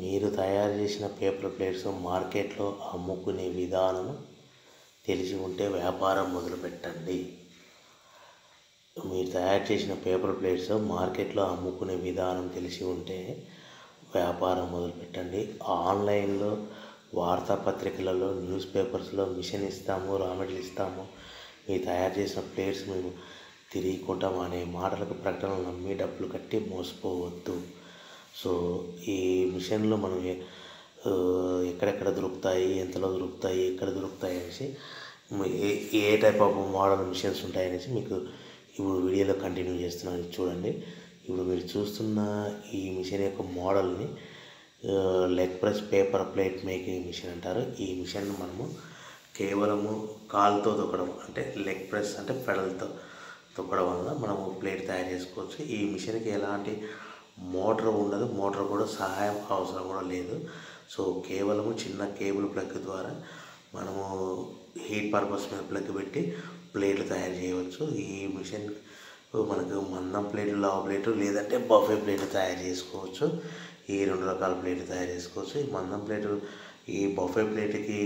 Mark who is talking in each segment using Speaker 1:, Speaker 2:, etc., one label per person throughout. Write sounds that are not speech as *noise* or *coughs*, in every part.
Speaker 1: మీరు తయారు చేసిన పేపర్ ప్లేట్స్ మార్కెట్లో అమ్ముకునే విధానం తెలిసి ఉంటే వ్యాపారం మొదలుపెట్టండి. మీరు తయారు చేసిన పేపర్ ప్లేట్స్ మార్కెట్లో అమ్ముకునే విధానం తెలిసి ఉంటే వ్యాపారం మొదలుపెట్టండి. ఆన్లైన్లో వార్తాపత్రికలలో న్యూస్ పేపర్స్లో మిషన్ ఇస్తాము రా మెటీరియల్ ఇస్తాము. మీరు తయారు చేసిన ప్లేట్స్ మేము తిరిగి కొంటాం అనే మాటలకు ప్రకటనలు నమ్మి డబ్బులు కట్టి మోసపోవద్దు. సో ఈ మిషన్లు మనం ఎక్కడెక్కడ దొరుకుతాయి ఎంతలో దొరుకుతాయి ఎక్కడ దొరుకుతాయి అనేసి ఏ ఏ టైప్ ఆఫ్ మోడల్ మిషన్స్ ఉంటాయి అనేసి మీకు ఇప్పుడు వీడియోలో కంటిన్యూ చేస్తున్నాను. చూడండి. ఇప్పుడు మీరు చూస్తున్న ఈ మిషన్ యొక్క మోడల్ని leg press paper plate making machine అంటారు. ఈ మిషన్ మనము కేవలము కాలుతో తొక్కడం అంటే లెగ్ ప్రెస్ అంటే పెడల్తో తొక్కడం వల్ల మనము ప్లేట్ తయారు చేసుకోవచ్చు. ఈ మిషన్కి ఎలాంటి మోటార్ ఉండదు మోటార్ కూడా సహాయం అవసరం కూడా లేదు. సో కేవలము చిన్న కేబుల్ ప్లగ్ ద్వారా మనము హీట్ పర్పస్ మీద ప్లగ్ పెట్టి ప్లేట్లు తయారు చేయవచ్చు. ఈ మిషన్ మనకు మందం ప్లేట్లు లావ ప్లేటు లేదంటే బఫే ప్లేట్ తయారు చేసుకోవచ్చు. ఈ రెండు రకాల ప్లేట్లు తయారు చేసుకోవచ్చు. ఈ మందం ప్లేటు ఈ బఫే ప్లేట్కి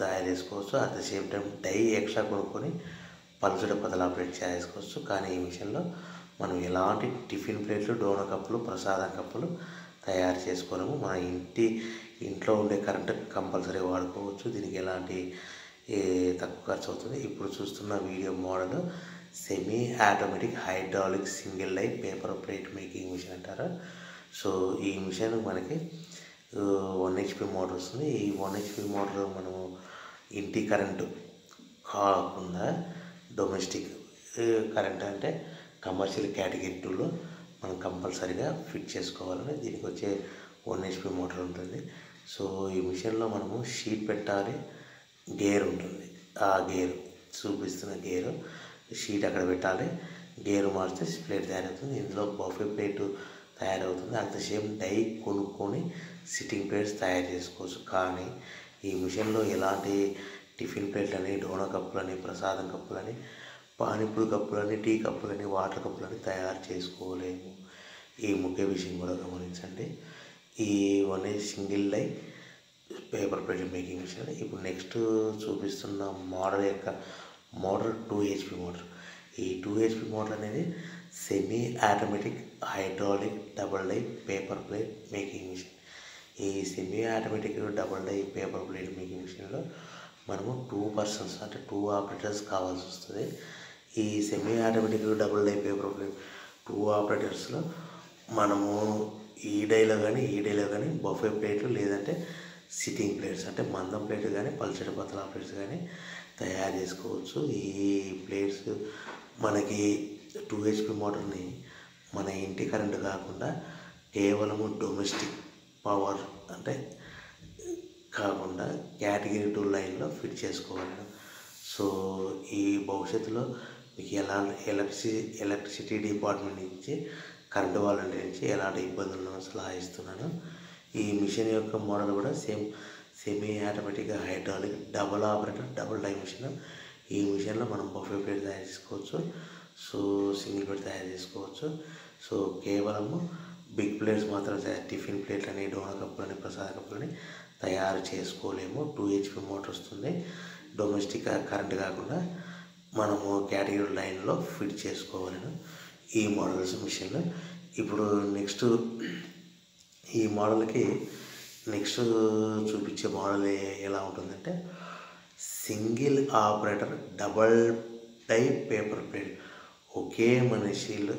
Speaker 1: తయారు చేసుకోవచ్చు. At the same time die extra కొనుక్కొని పలుచుడ పదలు ఆపరేట్ చేసుకోవచ్చు. కానీ ఈ మిషన్లో మనం ఎలాంటి టిఫిన్ ప్లేట్లు డోనా కప్పులు ప్రసాదం కప్పులు తయారు చేసుకోలేము. మన ఇంటి ఇంట్లో ఉండే కరెంట్ కంపల్సరీ వాడుకోవచ్చు. దీనికి ఎలాంటి తక్కువ ఖర్చు అవుతుంది? ఇప్పుడు చూస్తున్న video model semi automatic hydraulic single line paper plate making machine అంటారు. సో ఈ మిషన్ మనకి వన్ హెచ్పి మోటార్ వస్తుంది. ఈ వన్ హెచ్పి మోటార్ మనము ఇంటి కరెంటు కాకుండా డొమెస్టిక్ కరెంట్ అంటే కమర్షియల్ కేటగిరీ టూలో మనం కంపల్సరీగా ఫిట్ చేసుకోవాలని దీనికి వచ్చే వన్ హెచ్పి మోటార్ ఉంటుంది. సో ఈ మిషన్లో మనము షీట్ పెట్టాలి గేర్ ఉంటుంది. ఆ గేర్ చూపిస్తున్న గేరు షీట్ అక్కడ పెట్టాలి. గేరు మార్చితే ప్లేట్ తయారవుతుంది. ఇందులో బఫే ప్లేట్ తయారవుతుంది. అంత సేమ్ డై కొనుక్కొని సిట్టింగ్ ప్లేట్స్ తయారు చేసుకోవచ్చు. కానీ ఈ మిషన్లో ఎలాంటి టిఫిన్ ప్లేట్లని డోనా కప్పులని ప్రసాదం కప్పులని పానీపూరి కప్పులని టీ కప్పులని వాటర్ కప్పులని తయారు చేసుకోలేము. ఈ ముఖ్య విషయం కూడా గమనించండి. ఈ one single line paper plate making machine ఇప్పుడు నెక్స్ట్ చూపిస్తున్న మోడల్ యొక్క మోడల్ టూ హెచ్పి మోటార్ ఈ టూ హెచ్పి మోటార్ అనేది semi automatic hydraulic double die paper plate making machine ఈ semi automatic double die paper plate making మిషన్లో మనము two persons అంటే two operators కావాల్సి వస్తుంది. ఈ semi automatic double die paper plate two ఆపరేటర్స్లో మనము ఈ డైలో కానీ ఈ డైలో కానీ బఫే ప్లేట్లు లేదంటే సిట్టింగ్ ప్లేట్స్ అంటే మందం ప్లేట్ కానీ పల్చడి పతలా ప్లేట్స్ కానీ తయారు చేసుకోవచ్చు. ఈ ప్లేట్స్ మనకి టూ హెచ్పి మోటార్ని మన ఇంటి కరెంటు కాకుండా కేవలము డొమెస్టిక్ పవర్ అంటే కాకుండా కేటగిరీ టూ లైన్లో ఫిట్ చేసుకోవాలి. సో ఈ భవిష్యత్తులో మీకు ఎలా ఎలక్ట్రిసి ఎలక్ట్రిసిటీ డిపార్ట్మెంట్ నుంచి కరెంటు వాళ్ళ నుంచి ఎలాంటి ఇబ్బందులను సలహా ఇస్తున్నాను ఈ మిషన్ యొక్క మోడల్ కూడా సేమ్ సెమీ ఆటోమేటిక్గా hydraulic double operator double die machine ఈ మిషన్లో మనం బఫే ప్లేట్ తయారు చేసుకోవచ్చు. సో సింగిల్ ప్లేట్ తయారు చేసుకోవచ్చు. సో కేవలము బిగ్ ప్లేట్స్ మాత్రం టిఫిన్ ప్లేట్లని డోనా కప్పులని ప్రసాద కప్పులని తయారు చేసుకోలేము. టూ హెచ్పి మోటార్ వస్తుంది. డొమెస్టిక్ కరెంట్ కాకుండా మనము కేటగిరీ లైన్లో ఫిట్ చేసుకోవాలను ఈ మోడల్స్ మిషన్లు. ఇప్పుడు నెక్స్ట్ ఈ మోడల్కి నెక్స్ట్ చూపించే మోడల్ ఎలా ఉంటుందంటే single operator double type paper plate. ఒకే మనిషిలో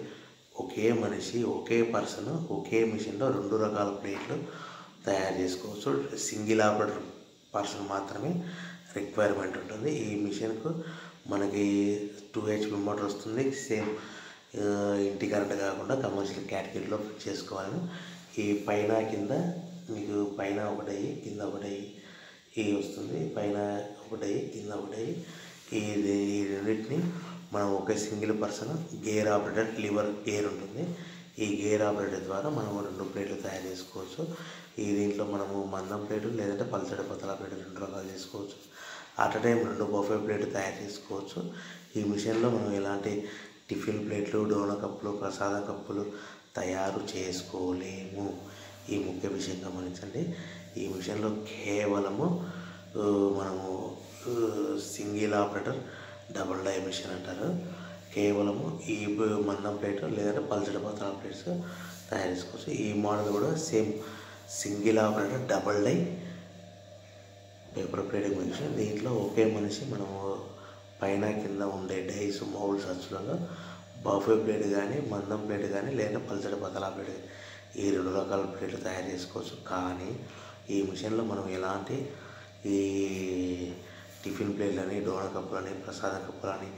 Speaker 1: ఒకే మనిషి ఒకే పర్సన్ ఒకే మిషన్లో రెండు రకాల ప్లేట్లు తయారు చేసుకోవచ్చు. సింగిల్ ఆపరేటర్ పర్సన్ మాత్రమే రిక్వైర్మెంట్ ఉంటుంది. ఈ మిషన్కు మనకి టూ హెచ్పి మోటార్ వస్తుంది. సేమ్ ఇంటి కరెంట్ కాకుండా కమర్షియల్ కేటగిరీలో ఫిట్ చేసుకోవాలి. ఈ పైన కింద మీకు పైన ఒకటి కింద ఒకటి ఈ వస్తుంది. పైన ఒకటి కింద ఒకటి ఈ ఈ రెండింటిని మనం ఒక single person gear operator lever gear ఉంటుంది. ఈ గేర్ ఆపరేటర్ ద్వారా మనం రెండు ప్లేట్లు తయారు చేసుకోవచ్చు. ఈ దీంట్లో మనము మందం ప్లేటు లేదంటే పల్చడి పతల ప్లేటు రెండు రకాలు చేసుకోవచ్చు. అట్ టైం రెండు బఫే ప్లేట్ తయారు చేసుకోవచ్చు. ఈ మిషన్లో మనం ఎలాంటి టిఫిన్ ప్లేట్లు డోనా కప్పులు ప్రసాద కప్పులు తయారు చేసుకోలేము. ఈ ముఖ్య విషయం గమనించండి. ఈ మిషన్లో కేవలము మనము single operator double die machine అంటారు. కేవలము ఈ మందం ప్లేట్ లేదంటే పల్చడి పత్రాల ప్లేట్స్ తయారు చేసుకోవచ్చు. ఈ మోడల్ కూడా same single operator double die paper మనిషి. దీంట్లో ఒకే మనిషి మనము పైన కింద ఉండే డైస్ మౌల్ అచ్చులలో బాఫే ప్లేట్ కానీ మందం ప్లేట్ కానీ లేదా పల్చడి పతలా ప్లేట్ ఈ రెండు రకాల ప్లేట్లు తయారు చేసుకోవచ్చు. కానీ ఈ మిషన్లో మనం ఎలాంటి ఈ టిఫిన్ ప్లేట్లని డోన కప్పులని ప్రసాద కప్పులని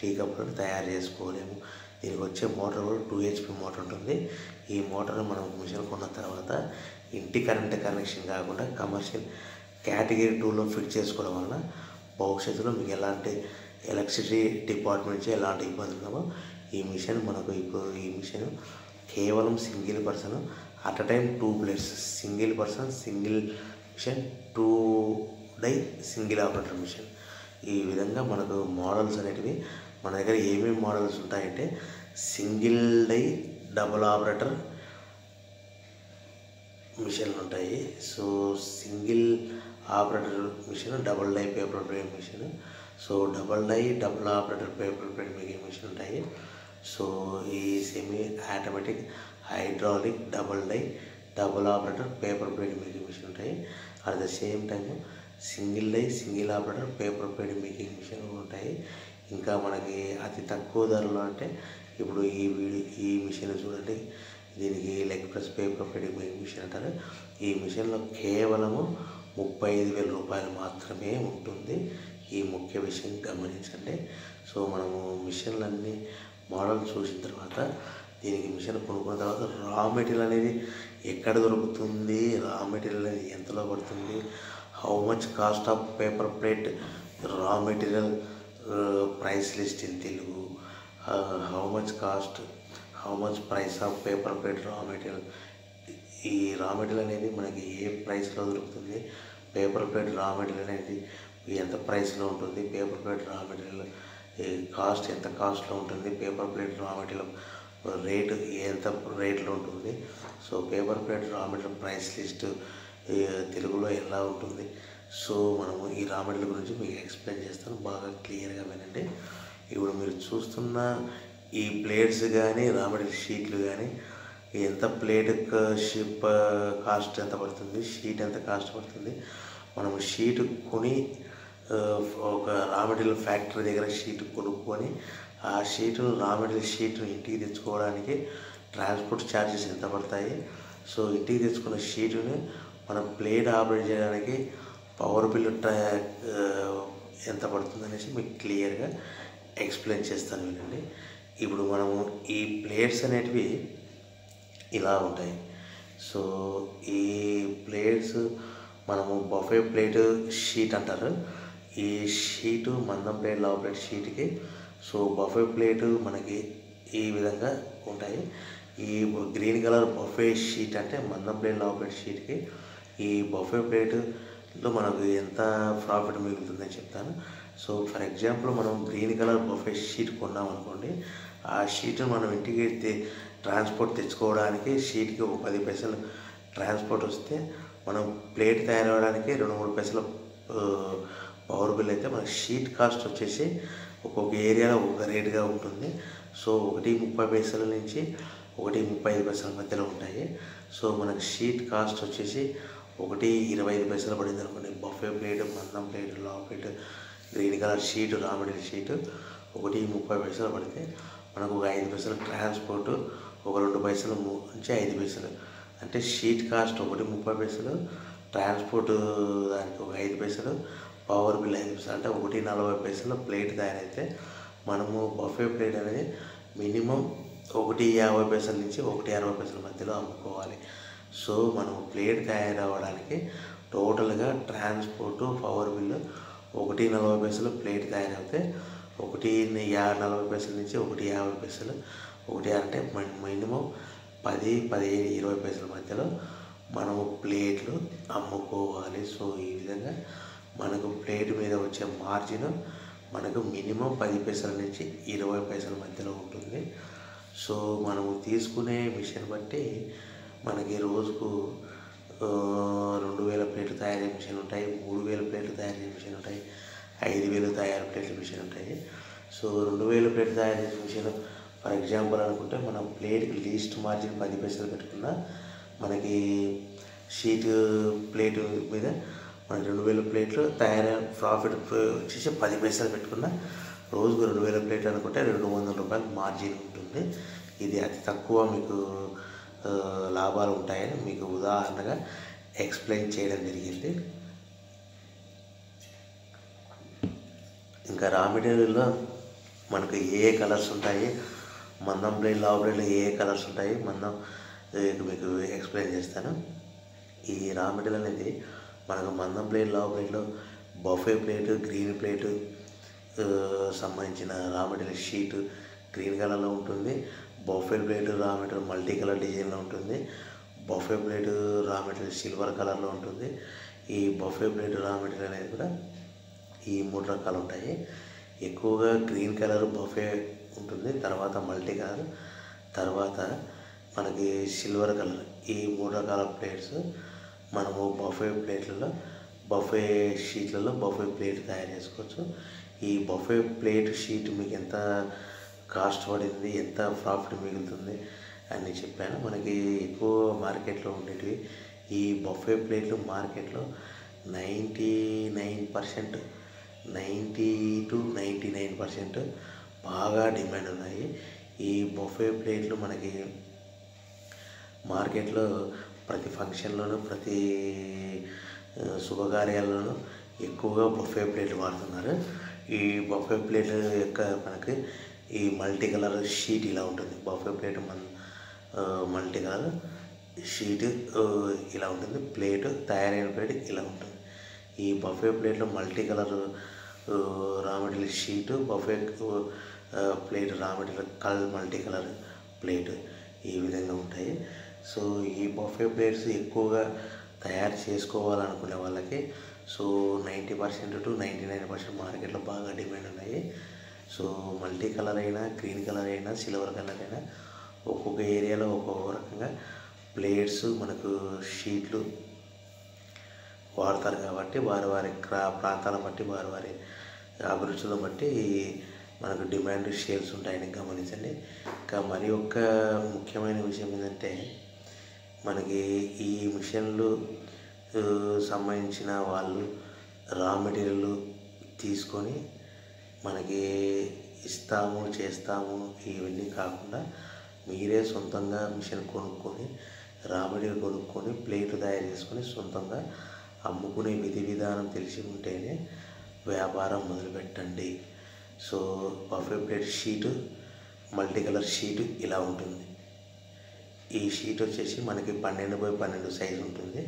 Speaker 1: టీ కప్పులని తయారు చేసుకోలేము. దీనికి వచ్చే మోటార్ కూడా టూ హెచ్పి మోటార్ ఉంటుంది. ఈ మోటార్ మనం మిషన్ కొన్న తర్వాత ఇంటి కరెంట్ కనెక్షన్ కాకుండా కమర్షియల్ కేటగిరీ టూలో ఫిట్ చేసుకోవడం వలన భవిష్యత్తులో మీకు ఎలాంటి ఎలక్ట్రిసిటీ డిపార్ట్మెంట్ నుంచి ఎలాంటి ఇబ్బంది ఉన్నామో ఈ మిషన్ మనకు ఇప్పుడు ఈ మిషన్ కేవలం single person at a time two plates single person single machine two die single operator machine. ఈ విధంగా మనకు మోడల్స్ అనేటివి మన దగ్గర ఏమేమి మోడల్స్ ఉంటాయంటే సింగిల్ డై డబుల్ ఆపరేటర్ మిషన్లు ఉంటాయి. So single operator machine double die paper print machine. So double die double operator paper print making machine ఉంటాయి సో ఈ semi automatic hydraulic double die double operator paper print making machine ఉంటాయి at the same time single die single operator paper print making machine ఉంటాయి ఇంకా మనకి అతి తక్కువ ధరలో అంటే ఇప్పుడు ఈ వీడియో ఈ మిషన్ చూడండి. దీనికి leg press paper plate making machine అంటారు. ఈ మిషన్లో కేవలము ముప్పై ఐదు వేల రూపాయలు మాత్రమే ఉంటుంది. ఈ ముఖ్య విషయం గమనించండి. సో మనము మిషన్లన్నీ మోడల్ చూసిన తర్వాత దీనికి మిషన్ కొనుక్కున్న తర్వాత రా మెటీరియల్ అనేది ఎక్కడ దొరుకుతుంది? రా మెటీరియల్ అనేది ఎంతలో పడుతుంది? How much cost of paper plate? Raw material price list in Telugu. How much cost how much price of paper plate raw material? ఈ రా మెటీరియల్ అనేది మనకి ఏ ప్రైస్లో దొరుకుతుంది? పేపర్ ప్లేట్ రా మెటీరియల్ అనేది ఎంత ప్రైస్లో ఉంటుంది paper plate raw material cost ఎంత కాస్ట్లో ఉంటుంది paper plate raw material rate ఎంత రేట్లో ఉంటుంది. So paper plate raw material price list తెలుగులో ఎలా ఉంటుంది. సో మనము ఈ రా మెటీరియల్ గురించి మీకు ఎక్స్ప్లెయిన్ చేస్తాను బాగా క్లియర్గా వినండి. ఇప్పుడు మీరు చూస్తున్న ఈ ప్లేట్స్ కానీ రా మెటీరియల్ షీట్లు కానీ ఎంత ప్లేట్ షిప్ కాస్ట్ ఎంత పడుతుంది షీట్ ఎంత కాస్ట్ పడుతుంది మనం షీట్ కొని ఒక రా మెటీరియల్ ఫ్యాక్టరీ దగ్గర షీట్ కొనుక్కొని ఆ షీటు రా మెటీరియల్ షీట్ను ఇంటికి తెచ్చుకోవడానికి ట్రాన్స్పోర్ట్ ఛార్జెస్ ఎంత పడతాయి? సో ఇంటికి తెచ్చుకున్న షీటుని మనం ప్లేట్ ఆపరేట్ చేయడానికి పవర్ బిల్ ఎంత పడుతుంది అనేసి మీకు క్లియర్గా ఎక్స్ప్లెయిన్ చేస్తాను వినండి. ఇప్పుడు మనము ఈ ప్లేట్స్ అనేటివి ఇలా ఉంటాయి. సో ఈ ప్లేట్స్ మనము బఫే ప్లేట్ షీట్ అంటారు. ఈ షీటు మందం ప్లేట్ లావ్ ప్లేట్ షీట్కి. సో బఫే ప్లేట్ మనకి ఈ విధంగా ఉంటాయి. ఈ గ్రీన్ కలర్ బఫే షీట్ అంటే మందం ప్లేట్ లావ్ ప్లేట్ షీట్కి. ఈ బఫే ప్లేట్లో మనకు ఎంత ప్రాఫిట్ మిగులుతుందని చెప్తాను. సో ఫర్ ఎగ్జాంపుల్ మనం గ్రీన్ కలర్ బఫే షీట్ కొన్నాం అనుకోండి ఆ షీట్ మనం ఇంటికి ట్రాన్స్పోర్ట్ తెచ్చుకోవడానికి షీట్కి ఒక పది పైసలు ట్రాన్స్పోర్ట్ వస్తే మనం ప్లేట్ తయారవడానికి రెండు మూడు పైసలు పవర్ బిల్ అయితే మన షీట్ కాస్ట్ వచ్చేసి ఒక్కొక్క ఏరియాలో ఒక్కొక్క రేటుగా ఉంటుంది. సో ఒకటి ముప్పై పైసల నుంచి ఒకటి ముప్పై ఐదు పైసల మధ్యలో ఉంటాయి. సో మనకు షీట్ కాస్ట్ వచ్చేసి ఒకటి ఇరవై ఐదు పైసలు పడింది అనుకోండి. బఫే ప్లేట్ మందం ప్లేట్ లా ప్లేట్ గ్రీన్ కలర్ షీట్ రామడి షీట్ ఒకటి ముప్పై పైసలు పడితే మనకు ఒక ఐదు పైసలు ట్రాన్స్పోర్ట్ ఒక రెండు పైసలు నుంచి ఐదు పైసలు. అంటే షీట్ కాస్ట్ ఒకటి ముప్పై పైసలు ట్రాన్స్పోర్ట్ దానికి ఒక ఐదు పైసలు పవర్ బిల్ ఐదు పైసలు అంటే ఒకటి నలభై పైసలు ప్లేట్ తయారైతే మనము బఫే ప్లేట్ అనేది మినిమం ఒకటి యాభై పైసల నుంచి ఒకటి అరవై పైసల మధ్యలో అమ్ముకోవాలి. సో మనం ప్లేట్ తయారవ్వడానికి టోటల్గా ట్రాన్స్పోర్ట్ పవర్ బిల్లు ఒకటి నలభై పైసలు ప్లేట్ తయారైతే ఒకటి యా నలభై పైసల నుంచి ఒకటి యాభై పైసలు ఒకటి అంటే మినిమం పది పదిహేను ఇరవై పైసల మధ్యలో మనము ప్లేట్లు అమ్ముకోవాలి. సో ఈ విధంగా మనకు ప్లేట్ మీద వచ్చే మార్జిన్ మనకు మినిమం పది పైసల నుంచి ఇరవై పైసల మధ్యలో ఉంటుంది. సో మనము తీసుకునే మిషన్ బట్టి మనకి రోజుకు రెండు వేల ప్లేట్లు తయారీ మిషన్ ఉంటాయి మూడు వేల ప్లేట్లు తయారీ మిషన్ ఉంటాయి ఐదు వేలు తయారు ప్లేట్ల మిషన్ ఉంటాయి. సో రెండు వేల ప్లేట్లు తయారు చేసే మిషన్ ఫర్ ఎగ్జాంపుల్ అనుకుంటే మనం ప్లేట్కి లీస్ట్ మార్జిన్ పది పైసలు పెట్టుకున్నా మనకి షీట్ ప్లేట్ మీద మనకి రెండు వేల ప్లేట్లు తయారైన ప్రాఫిట్ వచ్చేసి పది పైసలు పెట్టుకున్న రోజుకు రెండు వేల ప్లేట్లు అనుకుంటే రెండు వందల రూపాయలు మార్జిన్ ఉంటుంది. ఇది అతి తక్కువ మీకు లాభాలు ఉంటాయని మీకు ఉదాహరణగా ఎక్స్ప్లెయిన్ చేయడం జరిగింది. ఇంకా రా మెటీరియల్లో మనకు ఏ ఏ కలర్స్ ఉంటాయి మందం బ్లేడ్ లావు బ్లేడ్లో ఏ ఏ కలర్స్ ఉంటాయి మందం మీకు ఎక్స్ప్లెయిన్ చేస్తాను. ఈ రా మెటీరియల్ అనేది మనకు మందం ప్లేట్ లావు బ్లేడ్లో బఫే ప్లేట్ గ్రీన్ ప్లేట్ సంబంధించిన రా మెటీరియల్ షీట్ గ్రీన్ కలర్లో ఉంటుంది. Buffet plate raw material multi colour డిజైన్లో ఉంటుంది. Buffet plate raw material silver కలర్లో ఉంటుంది. ఈ బఫే ప్లేట్ రా మెటీరియల్ అనేది కూడా ఈ మూడు రకాలు ఉంటాయి. ఎక్కువగా గ్రీన్ కలర్ బఫే ఉంటుంది తర్వాత మల్టీ కలర్ తర్వాత మనకి సిల్వర్ కలర్. ఈ మూడు రకాల ప్లేట్స్ మనము బఫే ప్లేట్లలో బఫే షీట్లలో బఫే ప్లేట్ తయారు చేసుకోవచ్చు. ఈ బఫే ప్లేట్ షీట్ మీకు ఎంత కాస్ట్ పడింది ఎంత ప్రాఫిట్ మిగులుతుంది అని చెప్పాను. మనకి ఎక్కువ మార్కెట్లో ఉండేటివి ఈ బఫే ప్లేట్లు మార్కెట్లో ninety nine percent ninety to ninety nine percent బాగా డిమాండ్ ఉన్నాయి. ఈ బొఫే ప్లేట్లు మనకి మార్కెట్లో ప్రతి ఫంక్షన్లోనూ ప్రతి శుభకార్యాల్లోనూ ఎక్కువగా బొఫే ప్లేట్లు వాడుతున్నారు. ఈ బొఫే ప్లేట్ యొక్క మనకి ఈ మల్టీ కలర్ షీట్ ఇలా ఉంటుంది. బఫే ప్లేట్ మన మల్టీ కలర్ షీట్ ఇలా ఉంటుంది. ప్లేట్ తయారైన ప్లేట్ ఇలా ఉంటుంది. ఈ బఫే ప్లేట్లో multi colour raw material sheet buffet plate raw material colour multi colour plate ఈ విధంగా ఉంటాయి. సో ఈ బఫే ప్లేట్స్ ఎక్కువగా తయారు చేసుకోవాలనుకునే వాళ్ళకి so ninety percent to ninety nine percent మార్కెట్లో బాగా డిమాండ్ ఉన్నాయి. సో మల్టీ కలర్ అయినా గ్రీన్ కలర్ అయినా సిల్వర్ కలర్ అయినా ఒక్కొక్క ఏరియాలో ఒక్కొక్క రకంగా ప్లేట్స్ మనకు షీట్లు వాడతారు కాబట్టి వారి వారి క్రా ప్రాంతాల బట్టి వారి వారి అభిరుచులను బట్టి మనకు డిమాండ్ షేర్స్ ఉంటాయని గమనించండి. ఇంకా మరి ఒక ముఖ్యమైన విషయం ఏంటంటే మనకి ఈ మిషన్లు సంబంధించిన వాళ్ళు రా మెటీరియల్ తీసుకొని మనకి ఇస్తాము చేస్తాము ఇవన్నీ కాకుండా మీరే సొంతంగా మిషన్ కొనుక్కొని రా మెటీరియల్ కొనుక్కొని ప్లేట్లు తయారు చేసుకొని సొంతంగా అమ్ముకునే విధి విధానం తెలిసి ఉంటేనే వ్యాపారం మొదలుపెట్టండి. So buffet plate sheet multi colour sheet ఇలా ఉంటుంది. ఈ షీట్ వచ్చేసి మనకి పన్నెండు బై పన్నెండు సైజ్ ఉంటుంది.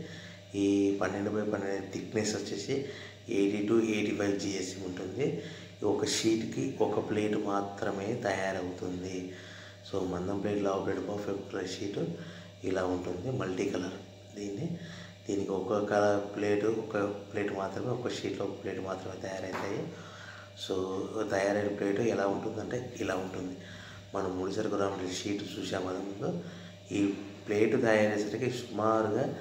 Speaker 1: ఈ పన్నెండు బై పన్నెండు థిక్నెస్ వచ్చేసి eighty to eighty five GSM ఉంటుంది. ఒక షీట్కి ఒక ప్లేట్ మాత్రమే తయారవుతుంది. సో మందం ప్లేట్లో ప్లేట్ పర్ఫెక్ట్ కలర్ షీట్ ఇలా ఉంటుంది మల్టీ కలర్ దీన్ని. దీనికి ఒక కలర్ ప్లేట్ ఒక ప్లేట్ మాత్రమే ఒక షీట్లో ఒక ప్లేట్ మాత్రమే తయారవుతాయి. సో తయారైన ప్లేట్ ఎలా ఉంటుందంటే ఇలా ఉంటుంది. మనం ముడిసరుకు రామటి షీట్ చూసాము ఈ ప్లేట్ తయారయ్యేసరికి సుమారుగా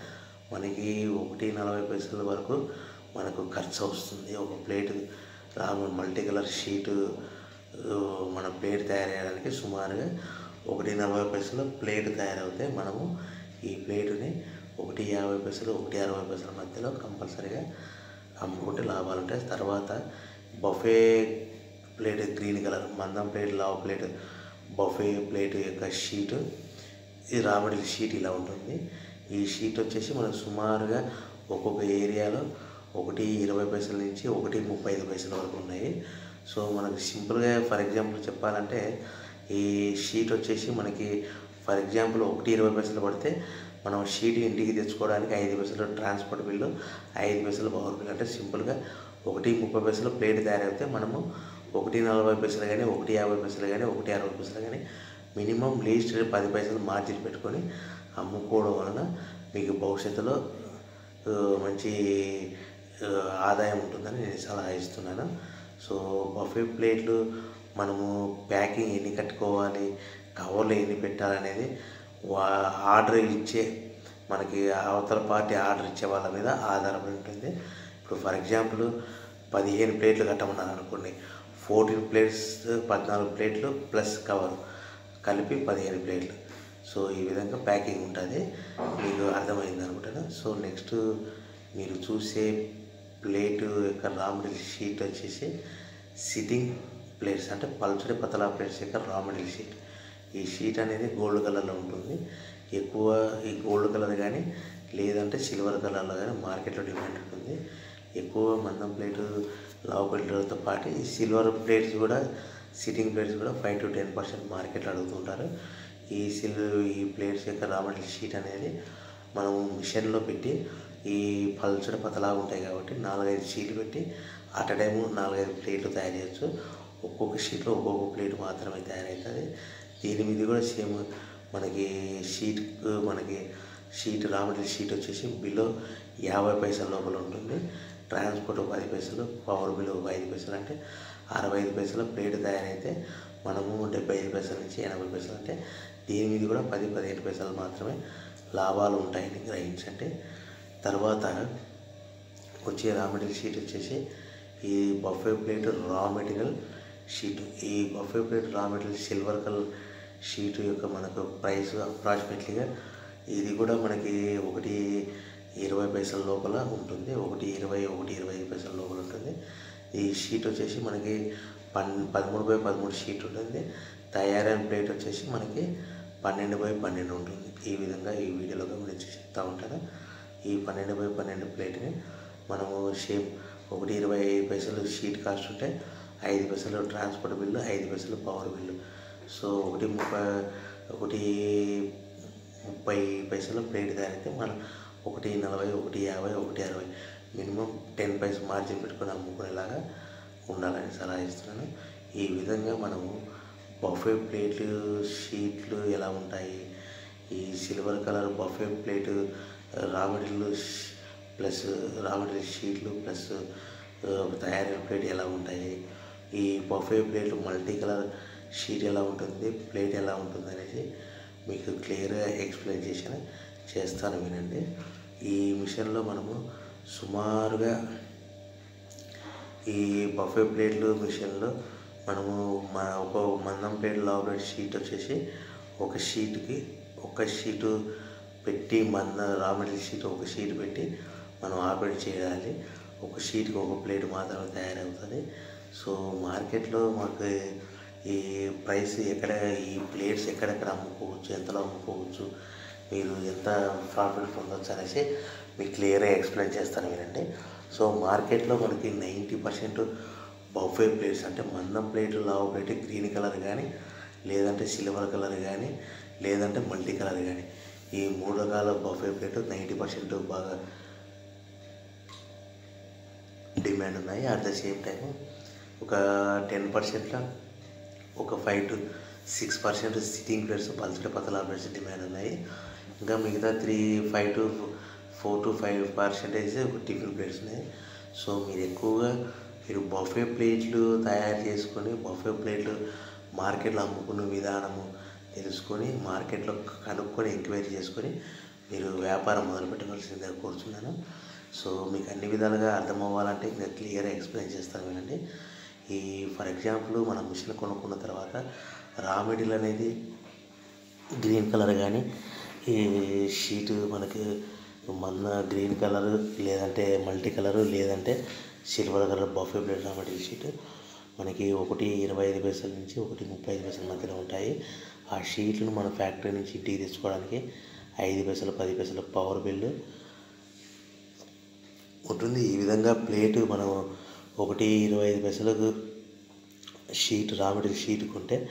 Speaker 1: మనకి ఒకటి నలభై పైసల వరకు మనకు ఖర్చు వస్తుంది ఒక ప్లేట్. రామ మల్టీ కలర్ షీటు మన ప్లేట్ తయారయ్యడానికి సుమారుగా ఒకటి నలభై పైసలు ప్లేట్ తయారవుతే మనము ఈ ప్లేటుని ఒకటి యాభై పైసలు ఒకటి అరవై పైసల మధ్యలో కంపల్సరీగా అమ్ముకుంటే లాభాలు ఉంటాయి తర్వాత బఫే ప్లేట్ గ్రీన్ కలర్ మందం ప్లేట్ లావ్ ప్లేట్ బఫే ప్లేట్ యొక్క షీటు. ఈ రాబడి షీట్ ఇలా ఉంటుంది. ఈ షీట్ వచ్చేసి మనకు సుమారుగా ఒక్కొక్క ఏరియాలో ఒకటి ఇరవై పైసల నుంచి ఒకటి ముప్పై ఐదు పైసల వరకు ఉన్నాయి. సో మనకు సింపుల్గా ఫర్ ఎగ్జాంపుల్ చెప్పాలంటే ఈ షీట్ వచ్చేసి మనకి ఫర్ ఎగ్జాంపుల్ ఒకటి ఇరవై పైసలు పడితే మనం షీట్ ఇంటికి తెచ్చుకోవడానికి ఐదు పైసలు ట్రాన్స్పోర్ట్ బిల్లు ఐదు పైసలు పవర్ బిల్. అంటే సింపుల్గా ఒకటి ముప్పై పైసలు ప్లేట్ తయారైతే మనము ఒకటి నలభై పైసలు కానీ ఒకటి యాభై పైసలు కానీ ఒకటి అరవై పైసలు కానీ మినిమం లీస్ట్ పది పైసలు మార్జిన్ పెట్టుకొని అమ్ముకోవడం వలన మీకు భవిష్యత్తులో మంచి ఆదాయం ఉంటుందని నేను సలహా ఇస్తున్నాను. సో బఫే ప్లేట్లు మనము ప్యాకింగ్ ఎన్ని కట్టుకోవాలి కవర్లు ఎన్ని పెట్టాలనేది వా ఆర్డర్ ఇచ్చే మనకి అవతల పార్టీ ఆర్డర్ ఇచ్చే వాళ్ళ మీద ఆధారపడి ఉంటుంది. ఇప్పుడు ఫర్ ఎగ్జాంపుల్ పదిహేను ప్లేట్లు కట్టమన్నారు అనుకోండి ఫోర్టీన్ ప్లేట్స్ పద్నాలుగు ప్లేట్లు ప్లస్ కవర్ కలిపి పదిహేను ప్లేట్లు. సో ఈ విధంగా ప్యాకింగ్ ఉంటుంది. మీకు అర్థమైంది అనుకుంటాను. సో నెక్స్ట్ మీరు చూసే ప్లేటు యొక్క రా మెటీరియల్ షీట్ వచ్చేసి సిట్టింగ్ ప్లేట్స్ అంటే పల్చడి పతలా ప్లేట్స్ యొక్క రా మెటీరియల్ షీట్. ఈ షీట్ అనేది గోల్డ్ కలర్లో ఉంటుంది. ఎక్కువ ఈ గోల్డ్ కలర్ కానీ లేదంటే సిల్వర్ కలర్లో కానీ మార్కెట్లో డిమాండ్ ఉంటుంది. ఎక్కువ మందం ప్లేటు లావు ప్లేట్లతో పాటు ఈ సిల్వర్ ప్లేట్స్ కూడా సిట్టింగ్ ప్లేట్స్ కూడా ఫైవ్ టు టెన్ పర్సెంట్ మార్కెట్లో అడుగుతుంటారు. ఈ సిల్ ఈ ప్లేట్స్ యొక్క రా మెటీరియల్ షీట్ అనేది మనం మిషన్లో పెట్టి ఈ పల్చడి పతలాగా ఉంటాయి కాబట్టి నాలుగైదు షీట్లు పెట్టి అట్ టైము నాలుగైదు ప్లేట్లు తయారు చేయొచ్చు. ఒక్కొక్క షీట్లో ఒక్కొక్క ప్లేట్ మాత్రమే తయారవుతుంది. దీని మీద కూడా సేమ్ మనకి షీట్ మనకి షీట్ రా మెటీరియల్ షీట్ వచ్చేసి బిలో యాభై పైసల లోపల ఉంటుంది. ట్రాన్స్పోర్ట్ ఒక పది పైసలు పవర్ బిల్ ఒక ఐదు పైసలు అంటే అరవై ఐదు పైసల ప్లేట్ తయారైతే మనము డెబ్బై ఐదు పైసల నుంచి ఎనభై పైసలు అంటే దీని మీద కూడా పది పదిహేను పైసలు మాత్రమే లాభాలు ఉంటాయని గ్రహించండి తర్వాత వచ్చే రా మెటీరియల్ షీట్ వచ్చేసి ఈ buffet plate raw material sheet ఈ buffet plate raw material silver colour sheet యొక్క మనకు ప్రైస్ అప్రాక్సిమేట్లీగా ఇది కూడా మనకి ఒకటి ఇరవై పైసల లోపల ఉంటుంది. ఒకటి ఇరవై ఒకటి ఇరవై ఐదు పైసల లోపల ఉంటుంది. ఈ షీట్ వచ్చేసి మనకి పన్ పదమూడు బై పదమూడు షీట్ ఉంటుంది. తయారైన ప్లేట్ వచ్చేసి మనకి పన్నెండు బై పన్నెండు ఉంటుంది. ఈ విధంగా ఈ వీడియోలో గమనించి చెప్తా ఉంటాను. ఈ పన్నెండు బై పన్నెండు ప్లేట్ని మనము షేప్ ఒకటి ఇరవై ఐదు పైసలు షీట్ కాస్ట్ ఉంటే ఐదు పైసలు ట్రాన్స్పోర్ట్ బిల్లు ఐదు పైసలు పవర్ బిల్లు. సో ఒకటి ముప్పై ఒకటి ముప్పై పైసలు ప్లేట్ తయారైతే మనం ఒకటి నలభై ఒకటి యాభై ఒకటి అరవై. మినిమం టెన్ పైస్ మార్జిన్ పెట్టుకొని అమ్ముకునేలాగా ఉండాలని సలహా ఇస్తున్నాను. ఈ విధంగా మనము బఫే ప్లేట్లు షీట్లు ఎలా ఉంటాయి? ఈ silver colour buffet plate raw material plus raw material షీట్లు ప్లస్ తయారైన ప్లేట్ ఎలా ఉంటాయి? ఈ buffet plate multi colour sheet ఎలా ఉంటుంది? ప్లేట్ ఎలా ఉంటుంది అనేది మీకు క్లియర్గా ఎక్స్ప్లెయిన్ చేసిన చేస్తాను వినండి. ఈ మిషన్లో మనము సుమారుగా ఈ బఫే ప్లేట్లు మిషన్లో మనము మన ఒక మందం ప్లేట్ లావు షీట్ వచ్చేసి ఒక షీట్కి ఒక షీటు పెట్టి మంద రా మెటీరియల్ షీట్ ఒక షీట్ పెట్టి మనం ఆపరేట్ చేయాలి. ఒక షీట్కి ఒక ప్లేట్ మాత్రమే తయారవుతుంది. సో మార్కెట్లో మాకు ఈ ప్రైస్ ఎక్కడ ఈ ప్లేట్స్ ఎక్కడెక్కడ అమ్ముకోవచ్చు ఎంతలో అమ్ముకోవచ్చు మీరు ఎంత ప్రాఫిట్ పొందొచ్చు అనేసి మీకు క్లియర్గా ఎక్స్ప్లెయిన్ చేస్తాను వినండి. సో మార్కెట్లో మనకి నైంటీ పర్సెంట్ బఫే ప్లేట్స్ అంటే మందం ప్లేట్ లావు ప్లేట్ గ్రీన్ కలర్ కానీ లేదంటే సిల్వర్ కలర్ కానీ లేదంటే మల్టీ కలర్ కానీ ఈ మూడు రకాల బఫే ప్లేట్ నైంటీ పర్సెంట్ బాగా డిమాండ్ ఉన్నాయి. అట్ ద సేమ్ టైం ఒక టెన్ పర్సెంట్లో ఒక five to six percent sitting plates పల్చడి పతలా ప్లేట్స్ డిమాండ్ ఉన్నాయి. ఇంకా మిగతా three five to four to five percentage tiffin plates ఉన్నాయి. సో మీరు ఎక్కువగా మీరు బఫే ప్లేట్లు తయారు చేసుకొని బఫే ప్లేట్లు మార్కెట్లో అమ్ముకునే విధానము తెలుసుకొని మార్కెట్లో కనుక్కొని ఎంక్వైరీ చేసుకొని మీరు వ్యాపారం మొదలుపెట్టవలసిందిగా కోరుతున్నాను సో మీకు అన్ని విధాలుగా అర్థం అవ్వాలంటే ఇంకా క్లియర్గా ఎక్స్ప్లెయిన్ చేస్తాను వినండి. ఈ ఫర్ ఎగ్జాంపుల్ మనం మిషన్ కొనుక్కున్న తర్వాత రా మెటీరియల్ అనేది గ్రీన్ కలర్ కానీ ఈ షీటు మనకి మన గ్రీన్ కలర్ లేదంటే మల్టీ కలర్ లేదంటే silver colour buffet plate raw ఈ షీట్ మనకి ఒకటి ఇరవై ఐదు పైసల నుంచి ఒకటి ముప్పై ఐదు పైసల మధ్యలో ఉంటాయి. ఆ షీట్లను మన ఫ్యాక్టరీ నుంచి ఇంటికి తెచ్చుకోవడానికి ఐదు పైసలు పది పైసలు పవర్ బిల్లు ఉంటుంది. ఈ విధంగా ప్లేట్ మనం ఒకటి ఇరవై ఐదు పైసలకు షీట్ రా మెటీరియల్ షీట్ కొంటే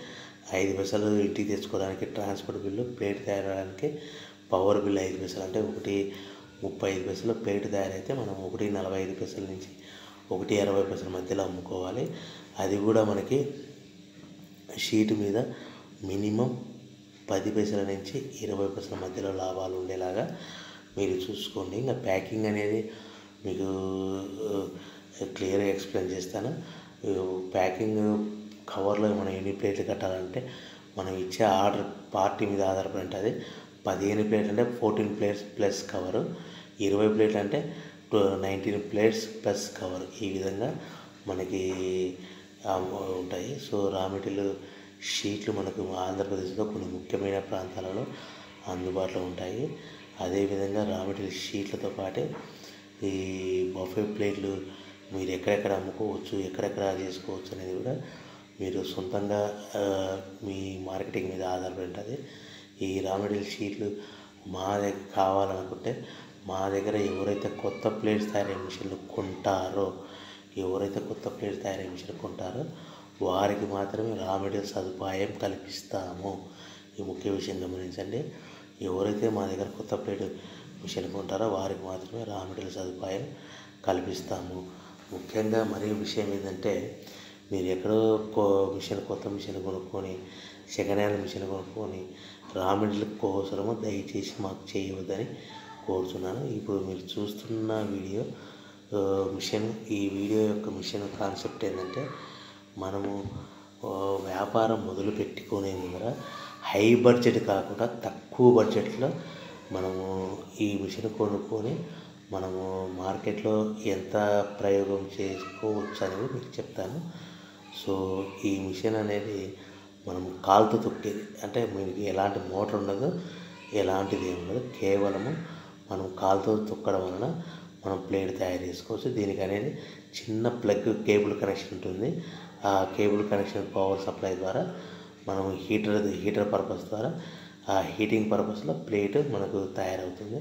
Speaker 1: ఐదు పైసలు ఇంటికి తెచ్చుకోవడానికి ట్రాన్స్పోర్ట్ బిల్లు ప్లేట్ తయారడానికి పవర్ బిల్ ఐదు పైసలు అంటే ఒకటి ముప్పై ఐదు పైసలు ప్లేట్ తయారైతే మనం ఒకటి నలభై ఐదు పైసల నుంచి ఒకటి అరవై పైసల మధ్యలో అమ్ముకోవాలి. అది కూడా మనకి షీట్ మీద మినిమం పది పైసల నుంచి ఇరవై పైసల మధ్యలో లాభాలు ఉండేలాగా మీరు చూసుకోండి. ఇంకా ప్యాకింగ్ అనేది మీకు క్లియర్గా ఎక్స్ప్లెయిన్ చేస్తాను. ప్యాకింగ్ కవర్లో మనం ఎన్ని ప్లేట్లు కట్టాలంటే మనం ఇచ్చే ఆర్డర్ పార్టీ మీద ఆధారపడి ఉంటుంది. పదిహేను ప్లేట్ అంటే ఫోర్టీన్ ప్లేట్స్ ప్లస్ కవరు. ఇరవై ప్లేట్ అంటే నైన్టీన్ ప్లేట్స్ ప్లస్ కవర్. ఈ విధంగా మనకి ఉంటాయి. సో రా మెటీరియల్ షీట్లు మనకు ఆంధ్రప్రదేశ్లో కొన్ని ముఖ్యమైన ప్రాంతాలలో అందుబాటులో ఉంటాయి. అదేవిధంగా రా మెటీరియల్ షీట్లతో పాటే ఈ బఫే ప్లేట్లు మీరు ఎక్కడెక్కడ అమ్ముకోవచ్చు ఎక్కడెక్కడ చేసుకోవచ్చు అనేది కూడా మీరు సొంతంగా మీ మార్కెటింగ్ మీద ఆధారపడి ఉంటుంది. ఈ రా మెటీరియల్ షీట్లు మా దగ్గర కావాలనుకుంటే మా దగ్గర ఎవరైతే కొత్త ప్లేట్స్ తయారయ్యే మిషన్లు కొంటారో ఎవరైతే కొత్త ప్లేట్స్ తయారయ్యే మిషన్లు కొంటారో వారికి మాత్రమే రా మెటీరియల్ సదుపాయం కల్పిస్తాము. ఈ ముఖ్య విషయం గమనించండి. ఎవరైతే మా దగ్గర కొత్త ప్లేట్ మిషన్ కొంటారో వారికి మాత్రమే రా మెటీరియల్ సదుపాయం కల్పిస్తాము. ముఖ్యంగా మరీ విషయం ఏంటంటే మీరు ఎక్కడో కో మిషన్ కొత్త మిషన్ కొనుక్కొని సెకండ్ హ్యాండ్ మిషన్ కొనుక్కొని రా మెటీరియల్ కోసము దయచేసి మాకు చేయవద్దని కోరుతున్నాను ఇప్పుడు మీరు చూస్తున్న వీడియో మిషన్ ఈ వీడియో యొక్క మిషన్ కాన్సెప్ట్ ఏంటంటే మనము వ్యాపారం మొదలు పెట్టుకునే ముందర హై బడ్జెట్ కాకుండా తక్కువ బడ్జెట్లో మనము ఈ మిషన్ కొనుక్కొని మనము మార్కెట్లో ఎంత ప్రయోగం చేసుకోవచ్చు అనేది మీకు చెప్తాను. సో ఈ మిషన్ అనేది మనం కాలుతో తొక్కేది. అంటే మీకు ఎలాంటి మోటార్ ఉండదు ఎలాంటిది ఏమి ఉండదు. కేవలము మనం కాలుతో తొక్కడం వలన మనం ప్లేట్ తయారు చేసుకోవచ్చు. దీనికి అనేది చిన్న ప్లగ్ కేబుల్ కనెక్షన్ ఉంటుంది. ఆ కేబుల్ కనెక్షన్ పవర్ సప్లై ద్వారా మనం హీటర్ హీటర్ పర్పస్ ద్వారా ఆ హీటింగ్ పర్పస్లో ప్లేట్ మనకు తయారవుతుంది.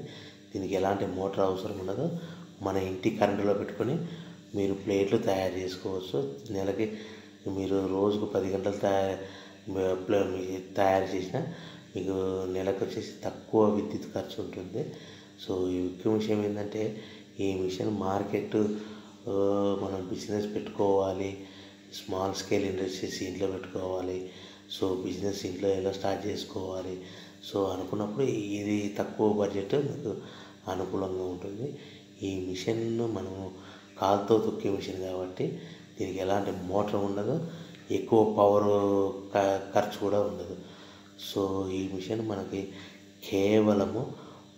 Speaker 1: దీనికి ఎలాంటి మోటార్ అవసరం ఉండదు. మన ఇంటి కరెంటులో పెట్టుకొని మీరు ప్లేట్లు తయారు చేసుకోవచ్చు. నెలకి మీరు రోజుకు పది గంటలు తయారు మీ తయారు చేసిన మీకు నెలకు వచ్చేసి తక్కువ విద్యుత్ ఖర్చు ఉంటుంది. సో ఈ ముఖ్య విషయం ఏంటంటే ఈ మిషన్ మార్కెట్ మనం బిజినెస్ పెట్టుకోవాలి. స్మాల్ స్కేల్ ఇండస్ట్రీస్ ఇంట్లో పెట్టుకోవాలి. సో బిజినెస్ ఇంట్లో ఎలా స్టార్ట్ చేసుకోవాలి. సో అనుకున్నప్పుడు ఇది తక్కువ బడ్జెట్ మీకు అనుకూలంగా ఉంటుంది. ఈ మిషన్ మనము కాలుతో తొక్కే మిషన్ కాబట్టి దీనికి ఎలాంటి మోటార్ ఉండదు ఎక్కువ పవర్ ఖర్చు కూడా ఉండదు. సో ఈ మిషన్ మనకి కేవలము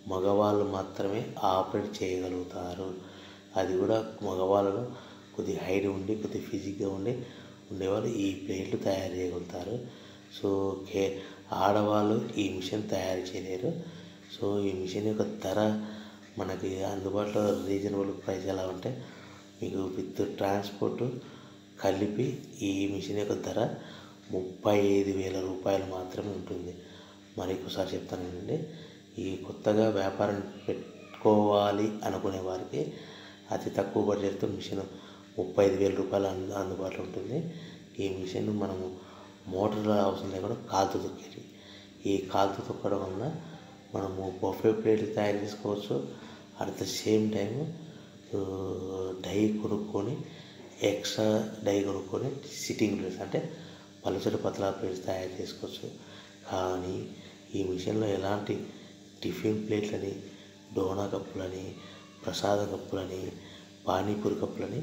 Speaker 1: మగవాళ్ళు మాత్రమే ఆపరేట్ చేయగలుగుతారు. అది కూడా మగవాళ్ళలో కొద్ది హైట్ ఉండి కొద్ది ఫిజిక్గా ఉండి ఉండేవాళ్ళు ఈ ప్లేట్లు తయారు చేయగలుగుతారు. సో కే ఆడవాళ్ళు ఈ మిషన్ తయారు చేయలేరు. సో ఈ మిషన్ యొక్క ధర మనకి అందుబాటులో రీజనబుల్ ప్రైస్ ఎలా ఉంటే మీకు విత్ ట్రాన్స్పోర్ట్ కలిపి ఈ మిషన్ యొక్క ధర ముప్పై ఐదు వేల రూపాయలు మాత్రమే ఉంటుంది. మరి ఒకసారి చెప్తానండి ఈ కొత్తగా వ్యాపారం పెట్టుకోవాలి అనుకునే వారికి అతి తక్కువ బడ్జెట్తో మిషన్ ముప్పై ఐదు వేల రూపాయలు అందు అందుబాటులో ఉంటుంది. ఈ మిషన్ మనము మోటార్ అవసరం లేకుండా కాలుతో తొక్కేది. ఈ కాలుతో తొక్కడం వలన మనము బొఫే ప్లేట్లు తయారు చేసుకోవచ్చు. At the same time die కొనుక్కొని ఎక్స్ట్రా డై కొనుక్కొని సిట్టింగ్ ప్లేస్ అంటే పలుచటి పతలా ప్లేట్స్ తయారు చేసుకోవచ్చు. కానీ ఈ మిషన్లో ఎలాంటి టిఫిన్ ప్లేట్లని డోనా కప్పులని ప్రసాద కప్పులని పానీపూరి కప్పులని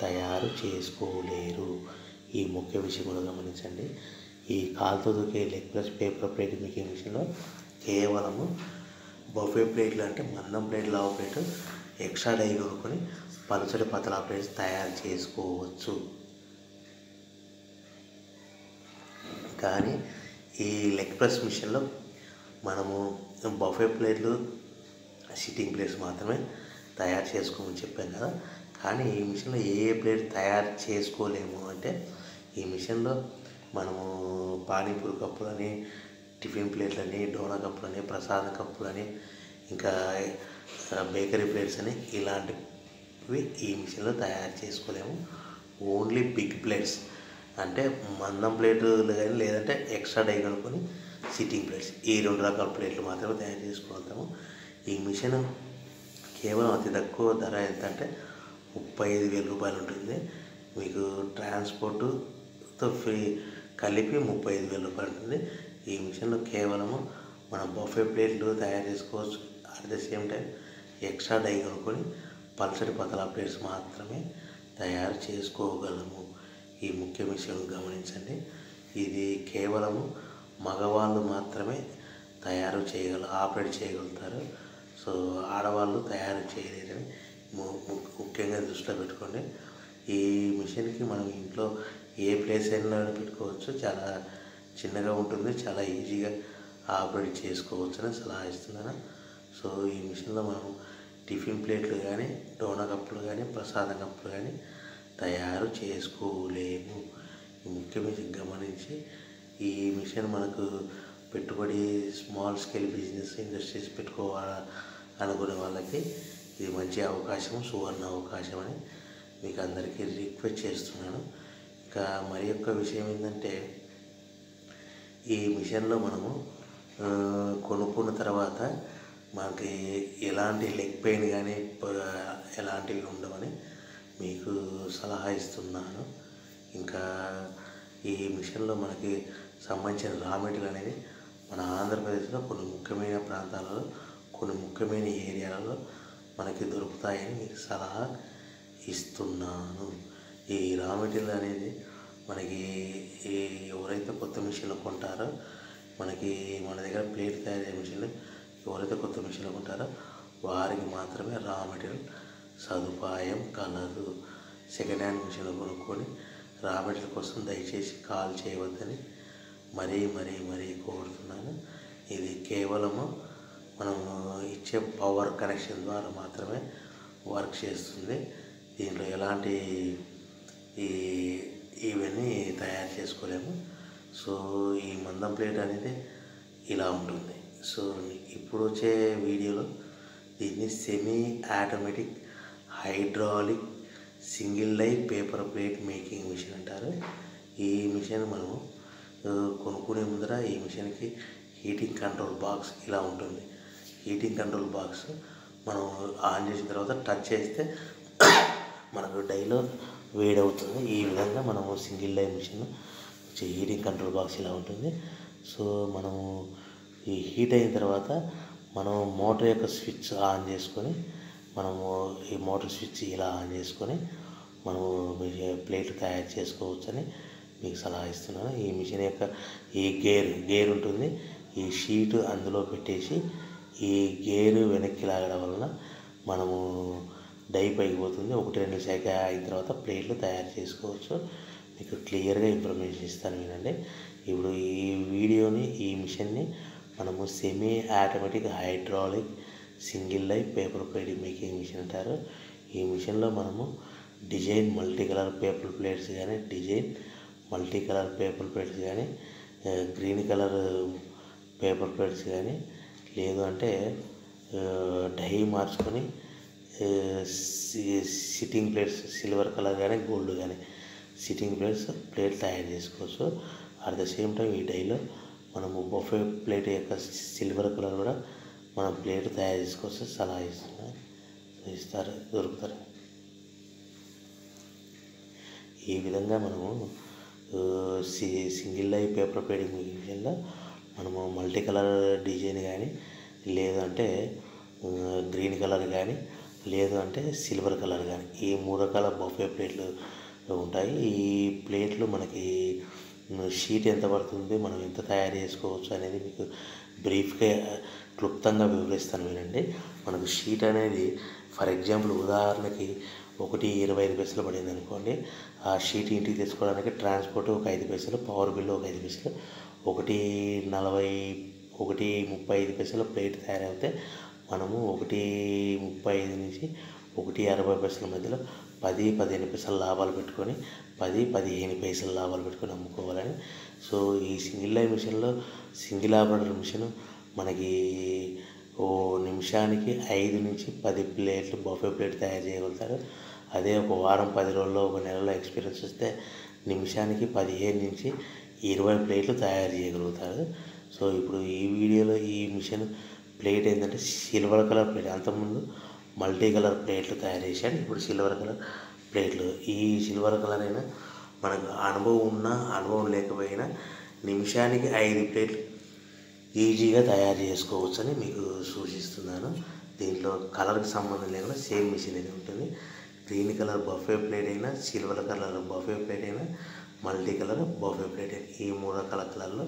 Speaker 1: తయారు చేసుకోలేరు. ఈ ముఖ్య విషయం కూడా గమనించండి. ఈ కాలుతో దొరికే లెగ్ ప్లస్ పేపర్ ప్లేట్ మీకు మిషన్లో కేవలము బఫే ప్లేట్లు అంటే మందం ప్లేట్ లావు ప్లేట్ ఎక్స్ట్రా డై కొనుక్కొని పలుచటి పతలా ప్లేట్స్ తయారు చేసుకోవచ్చు. కానీ ఈ లెగ్ ప్రెస్ మిషన్లో మనము బఫే ప్లేట్లు సిట్టింగ్ ప్లేట్స్ మాత్రమే తయారు చేసుకోమని చెప్పాం కదా. కానీ ఈ మిషన్లో ఏ ఏ ప్లేట్ తయారు చేసుకోలేము అంటే ఈ మిషన్లో మనము పానీపూరి కప్పులని టిఫిన్ ప్లేట్లని డోనా కప్పులని ప్రసాద కప్పులని ఇంకా బేకరీ ప్లేట్స్ అని ఇలాంటివి ఈ మిషన్లో తయారు చేసుకోలేము. Only big plates. అంటే మందం ప్లేట్లు కానీ లేదంటే ఎక్స్ట్రా డై కనుక్కొని సిట్టింగ్ ప్లేట్స్. ఈ రెండు రకాల ప్లేట్లు మాత్రమే తయారు చేసుకోగలుగుతాము. ఈ మిషన్ కేవలం అతి తక్కువ ధర ఎంత అంటే ముప్పై ఐదు వేల రూపాయలు ఉంటుంది. మీకు ట్రాన్స్పోర్టుతో ఫ్రీ కలిపి ముప్పై ఐదు వేల రూపాయలు ఉంటుంది. ఈ మిషన్లో కేవలము మనం బఫే ప్లేట్లు తయారు చేసుకోవచ్చు. At the same time extra die కొనుక్కొని పల్సటి పతలా ప్లేట్స్ మాత్రమే తయారు చేసుకోగలము. ఈ ముఖ్య విషయం గమనించండి. ఇది కేవలము మగవాళ్ళు మాత్రమే తయారు చేయగల ఆపరేట్ చేయగలుగుతారు. సో ఆడవాళ్ళు తయారు చేయలేరని ముఖ్యంగా దృష్టిలో పెట్టుకోండి. ఈ మిషన్కి మనం ఇంట్లో ఏ ప్లేస్ అయినా పెట్టుకోవచ్చు. చాలా చిన్నగా ఉంటుంది. చాలా ఈజీగా ఆపరేట్ చేసుకోవచ్చు అని సలహా ఇస్తున్నాను. సో ఈ మిషన్లో మనం టిఫిన్ ప్లేట్లు కానీ డోనా కప్పులు కానీ ప్రసాదం కప్పులు కానీ తయారు చేసుకోలేము. ఈ ముఖ్య విషయం గమనించి ఈ మిషన్ మనకు పెట్టుబడి స్మాల్ స్కేల్ బిజినెస్ ఇండస్ట్రీస్ పెట్టుకోవాల అనుకునే వాళ్ళకి ఇది మంచి అవకాశం సువర్ణ అవకాశం అని మీకు అందరికీ రిక్వెస్ట్ చేస్తున్నాను. ఇంకా మరి యొక్క విషయం ఏంటంటే ఈ మిషన్లో మనము కొనుక్కున్న తర్వాత మనకి ఎలాంటి లెగ్ పెయిన్ కానీ ఎలాంటివి ఉండవని మీకు సలహా ఇస్తున్నాను. ఇంకా ఈ మిషన్లో మనకి సంబంధించిన రా మెటీరియల్ అనేది మన ఆంధ్రప్రదేశ్లో కొన్ని ముఖ్యమైన ప్రాంతాలలో కొన్ని ముఖ్యమైన ఏరియాలలో మనకి దొరుకుతాయని మీకు సలహా ఇస్తున్నాను. ఈ రా మెటీరియల్ అనేది మనకి ఎవరైతే కొత్త మిషన్లు కొంటారో మనకి మన దగ్గర ప్లేట్ తయారయ్యే మిషన్లు ఎవరైతే కొత్త మిషన్లు కొంటారో? వారికి మాత్రమే రా మెటీరియల్ సదుపాయం కలదు. సెకండ్ హ్యాండ్ మిషన్లు కొనుక్కొని రా మెటీరియల్ కోసం దయచేసి కాల్ చేయవద్దని మరీ మరీ మరీ కోరుతున్నాను. ఇది కేవలము మనము ఇచ్చే పవర్ కనెక్షన్ ద్వారా మాత్రమే వర్క్ చేస్తుంది. దీంట్లో ఎలాంటి ఈ ఇవన్నీ తయారు చేసుకోలేము. సో ఈ మందం ప్లేట్ అనేది ఇలా ఉంటుంది. సో ఇప్పుడు వచ్చే వీడియోలో దీన్ని semi automatic hydraulic single line paper plate making machine అంటారు. ఈ మిషన్ మనము కొనుక్కునే ముందర ఈ మిషన్కి హీటింగ్ కంట్రోల్ బాక్స్ ఇలా ఉంటుంది. హీటింగ్ కంట్రోల్ బాక్స్ మనం ఆన్ చేసిన తర్వాత టచ్ చేస్తే *coughs* మనకు డైలో వేడవుతుంది. ఈ విధంగా మనము సింగిల్ లైన్ మిషన్ వచ్చే హీటింగ్ కంట్రోల్ బాక్స్ ఇలా ఉంటుంది. సో మనము ఈ హీట్ అయిన తర్వాత మనం మోటార్ యొక్క స్విచ్ ఆన్ చేసుకొని మనము ఈ మోటార్ స్విచ్ ఇలా ఆన్ చేసుకొని మనము ప్లేట్ తయారు చేసుకోవచ్చని మీకు సలహా ఇస్తున్నాను. ఈ మిషన్ యొక్క ఈ గేర్ గేర్ ఉంటుంది. ఈ షీట్ అందులో పెట్టేసి ఈ గేర్ వెనక్కి లాగడం వలన మనము డై పైకి పోతుంది. ఒకటి రెండు శాఖ అయిన తర్వాత ప్లేట్లు తయారు చేసుకోవచ్చు. మీకు క్లియర్గా ఇన్ఫర్మేషన్ ఇస్తాను వినండి. ఇప్పుడు ఈ వీడియోని ఈ మిషన్ని మనము semi automatic hydraulic single line paper plate making machine అంటారు? ఈ మిషన్లో మనము design multi colour paper plates కానీ design multi colour paper plates కానీ గ్రీన్ కలర్ పేపర్ ప్లేట్స్ కానీ లేదు అంటే డై మార్చుకొని సిట్టింగ్ ప్లేట్స్ సిల్వర్ కలర్ కానీ గోల్డ్ కానీ సిట్టింగ్ ప్లేట్స్ ప్లేట్ తయారు చేసుకోవచ్చు. అట్ ద సేమ్ టైం ఈ డైలో మనము బొఫే ప్లేట్ యొక్క సిల్వర్ కలర్ కూడా మనం ప్లేట్ తయారు చేసుకోవచ్చు సలహా ఇస్తున్నారు ఇస్తారు దొరుకుతారు. ఈ విధంగా మనము సి సింగిల్ లై పేపర్ పేడింగ్ విషయంలో మనము మల్టీ కలర్ డిజైన్ కానీ లేదు అంటే గ్రీన్ కలర్ కానీ లేదు అంటే సిల్వర్ కలర్ కానీ ఈ మూడు రకాల బఫే ప్లేట్లు ఉంటాయి. ఈ ప్లేట్లు మనకి షీట్ ఎంత పడుతుంది మనం ఎంత తయారు చేసుకోవచ్చు అనేది మీకు బ్రీఫ్గా క్లుప్తంగా వివరిస్తాను వినండి. మనకు షీట్ అనేది ఫర్ ఎగ్జాంపుల్ ఉదాహరణకి ఒకటి ఇరవై ఐదు పైసలు పడింది అనుకోండి ఆ షీట్ ఇంటికి తీసుకోవడానికి ట్రాన్స్పోర్ట్ ఒక ఐదు పైసలు పవర్ బిల్లు ఒక ఐదు పైసలు ఒకటి నలభై ఒకటి ముప్పై ఐదు పైసలు ప్లేట్ తయారైతే మనము ఒకటి ముప్పై ఐదు నుంచి ఒకటి అరవై పైసల మధ్యలో పది పదిహేను పైసలు లాభాలు పెట్టుకొని పది పదిహేను పైసలు లాభాలు పెట్టుకొని అమ్ముకోవాలని. సో ఈ సింగిల్ లైన్ మిషన్లో సింగిల్ ఆపరేటర్ మిషన్ మనకి ఓ నిమిషానికి ఐదు నుంచి పది ప్లేట్లు బఫే ప్లేట్ తయారు చేయగలుగుతారు. అదే ఒక వారం పది రోజుల్లో ఒక నెలలో ఎక్స్పీరియన్స్ వస్తే నిమిషానికి పదిహేను నుంచి ఇరవై ప్లేట్లు తయారు చేయగలుగుతారు. సో ఇప్పుడు ఈ వీడియోలో ఈ మిషన్ ప్లేట్ ఏంటంటే సిల్వర్ కలర్ ప్లేట్. అంతకుముందు మల్టీ కలర్ ప్లేట్లు తయారు చేశాను ఇప్పుడు సిల్వర్ కలర్ ప్లేట్లు. ఈ సిల్వర్ కలర్ అయినా మనకు అనుభవం ఉన్నా అనుభవం లేకపోయినా నిమిషానికి ఐదు ప్లేట్లు ఈజీగా తయారు చేసుకోవచ్చని మీకు సూచిస్తున్నాను. దీంట్లో కలర్కి సంబంధం లేకుండా సేమ్ మిషన్ అనేది ఉంటుంది. గ్రీన్ కలర్ బఫే ప్లేట్ అయినా సిల్వర్ కలర్ బఫే ప్లేట్ అయినా మల్టీ కలర్ బఫే ప్లేట్ అయినా ఈ మూడు రకాల కలర్లో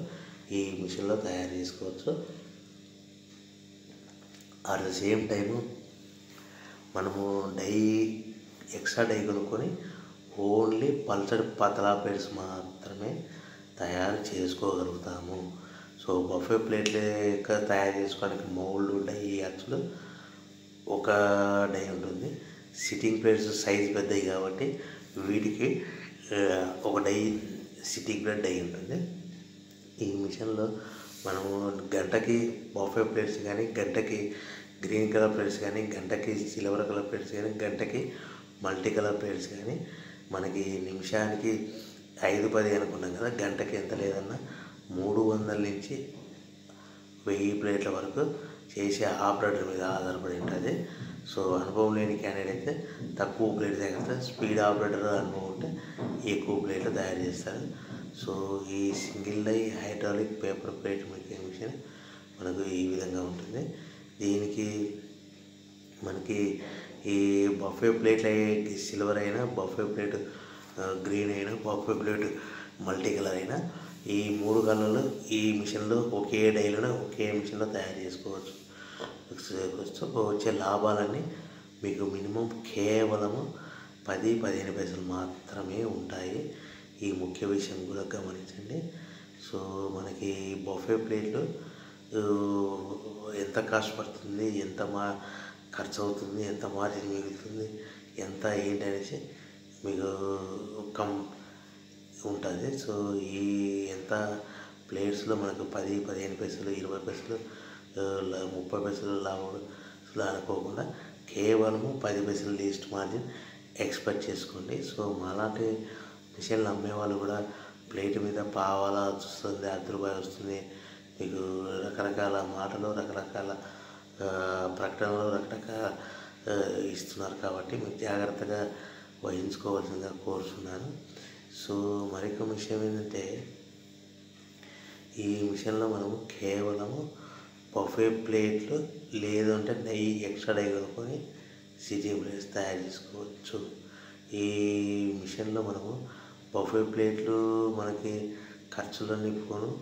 Speaker 1: ఈ మిషన్లో తయారు చేసుకోవచ్చు. అట్ ద సేమ్ టైము మనము డై ఎక్స్ట్రా డై కొనుక్కొని ఓన్లీ పల్చడి పతలా ప్లేట్స్ మాత్రమే తయారు చేసుకోగలుగుతాము. సో బఫే ప్లేట్లు తయారు చేసుకోవడానికి మౌల్డ్ డై అచ్చులు ఒక డై ఉంటుంది. సిట్టింగ్ ప్లేట్స్ సైజ్ పెద్దవి కాబట్టి వీటికి ఒక డై సిట్టింగ్ ప్లేట్ డై ఉంటుంది. ఈ మిషన్లో మనము గంటకి బఫే ప్లేట్స్ కానీ గంటకి గ్రీన్ కలర్ ప్లేట్స్ కానీ గంటకి సిల్వర్ కలర్ ప్లేట్స్ కానీ గంటకి మల్టీ కలర్ ప్లేట్స్ కానీ మనకి నిమిషానికి ఐదు పది అనుకున్నాం కదా గంటకి ఎంత లేదన్నా మూడు వందల నుంచి వెయ్యి ప్లేట్ల వరకు చేసే ఆపరేటర్ మీద ఆధారపడి ఉంటుంది. సో అనుభవం లేని క్యాండిడేట్ అయితే తక్కువ ప్లేట్ తయారు స్పీడ్ ఆపరేటర్ అనుభవం ఉంటే ఎక్కువ ప్లేట్లు తయారు చేస్తారు. సో ఈ single die hydraulic paper plate making machine మనకు ఈ విధంగా ఉంటుంది. దీనికి మనకి ఈ బఫే ప్లేట్లు సిల్వర్ అయినా బఫే ప్లేట్ గ్రీన్ అయినా బఫే ప్లేట్ మల్టీ కలర్ అయినా ఈ మూడు కలర్లు ఈ మిషన్లో ఒకే డైలోనే ఒకే మిషన్లో తయారు చేసుకోవచ్చు. సో వచ్చే లాభాలన్నీ మీకు మినిమం కేవలము పది పదిహేను పైసలు మాత్రమే ఉంటాయి. ఈ ముఖ్య విషయం కూడా గమనించండి. సో మనకి బఫే ప్లేట్లు ఎంత కాస్ట్ పడుతుంది ఎంత మా ఖర్చు అవుతుంది ఎంత మార్జిన్ మిగులుతుంది ఎంత ఏంటి అనేసి మీకు కం ఉంటుంది. సో ఈ ఎంత ప్లేట్స్లో మనకు పది పదిహేను పైసలు ఇరవై పైసలు ముప్పై పైసలు లాభం అనుకోకుండా కేవలము పది పైసలు లీస్ట్ మార్జిన్ ఎక్స్పెక్ట్ చేసుకోండి. సో మాలాంటి మిషన్లు అమ్మే వాళ్ళు కూడా ప్లేట్ మీద పావాలా వస్తుంది అర్ధ రూపాయలు వస్తుంది. మీకు రకరకాల మాటలు రకరకాల ప్రకటనలు రకరకాల ఇస్తున్నారు కాబట్టి మీరు జాగ్రత్తగా వహించుకోవాల్సిందిగా కోరుతున్నాను సో మరొక విషయం ఏంటంటే ఈ మిషన్లో మనము కేవలము బఫే ప్లేట్లు లేదంటే నెయ్యి ఎక్స్ట్రా డై కొనుక్కొని సిటీ ప్లేట్స్ తయారు చేసుకోవచ్చు. ఈ మిషన్లో మనము బఫే ప్లేట్లు మనకి ఖర్చులన్నీ పోను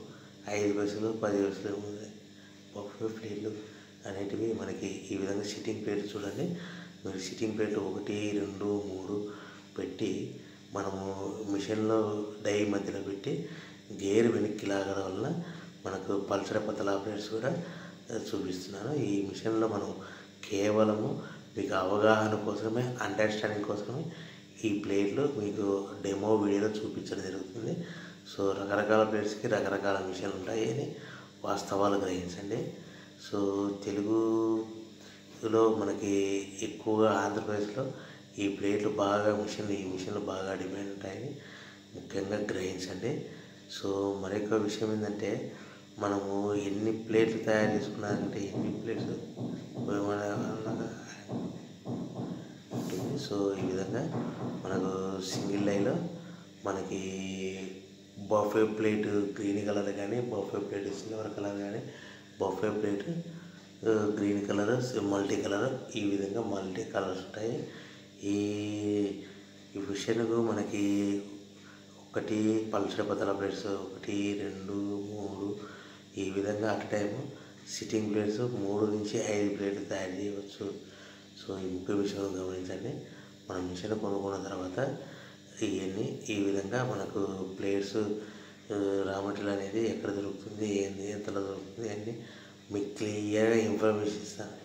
Speaker 1: ఐదు పైసలు పది పైసలు ఉంది బఫే ప్లేట్లు అనేటివి మనకి ఈ విధంగా సిట్టింగ్ ప్లేట్ చూడండి. మీరు సిట్టింగ్ ప్లేట్ ఒకటి రెండు మూడు పెట్టి మనము మిషన్లో డై మధ్యలో పెట్టి గేర్ వెనక్కి లాగడం వల్ల మనకు పల్సర పతల ప్లేట్స్ కూడా చూపిస్తున్నాను. ఈ మిషన్లో మనం కేవలము మీకు అవగాహన కోసమే అండర్స్టాండింగ్ కోసమే ఈ ప్లేట్లు మీకు డెమో వీడియోలో చూపించడం జరుగుతుంది. సో రకరకాల ప్లేట్స్కి రకరకాల మిషన్లు ఉంటాయి అని వాస్తవాలు గ్రహించండి. సో తెలుగులో మనకి ఎక్కువగా ఆంధ్రప్రదేశ్లో ఈ ప్లేట్లు బాగా మిషన్లు ఈ మిషన్లు బాగా డిమాండ్ ఉంటాయని ముఖ్యంగా గ్రహించండి సో మరొక విషయం ఏంటంటే మనము ఎన్ని ప్లేట్లు తయారు చేసుకున్నారంటే ఎన్ని ప్లేట్స్ సో ఈ విధంగా మనకు సింగిల్ లైలో మనకి బఫే ప్లేట్ గ్రీన్ కలర్ కానీ బఫే ప్లేట్ సిల్వర్ కలర్ కానీ buffet plate green colour multi colour ఈ విధంగా మల్టీ కలర్స్ ఉంటాయి. ఈ ఈ మనకి ఒకటి పల్సర్ పతల ప్లేట్స్ ఒకటి రెండు మూడు ఈ విధంగా అట్ టైము సిట్టింగ్ ప్లేట్స్ మూడు నుంచి ఐదు ప్లేట్లు తయారు చేయవచ్చు. సో ఈ ముఖ్య విషయం గమనించండి మనం మిషన్ కొనుక్కున్న తర్వాత ఇవన్నీ ఈ విధంగా మనకు ప్లేట్స్ రా అనేది ఎక్కడ దొరుకుతుంది ఏంది ఎంతలో దొరుకుతుంది అన్నీ మీకు క్లియర్గా ఇన్ఫర్మేషన్ ఇస్తాను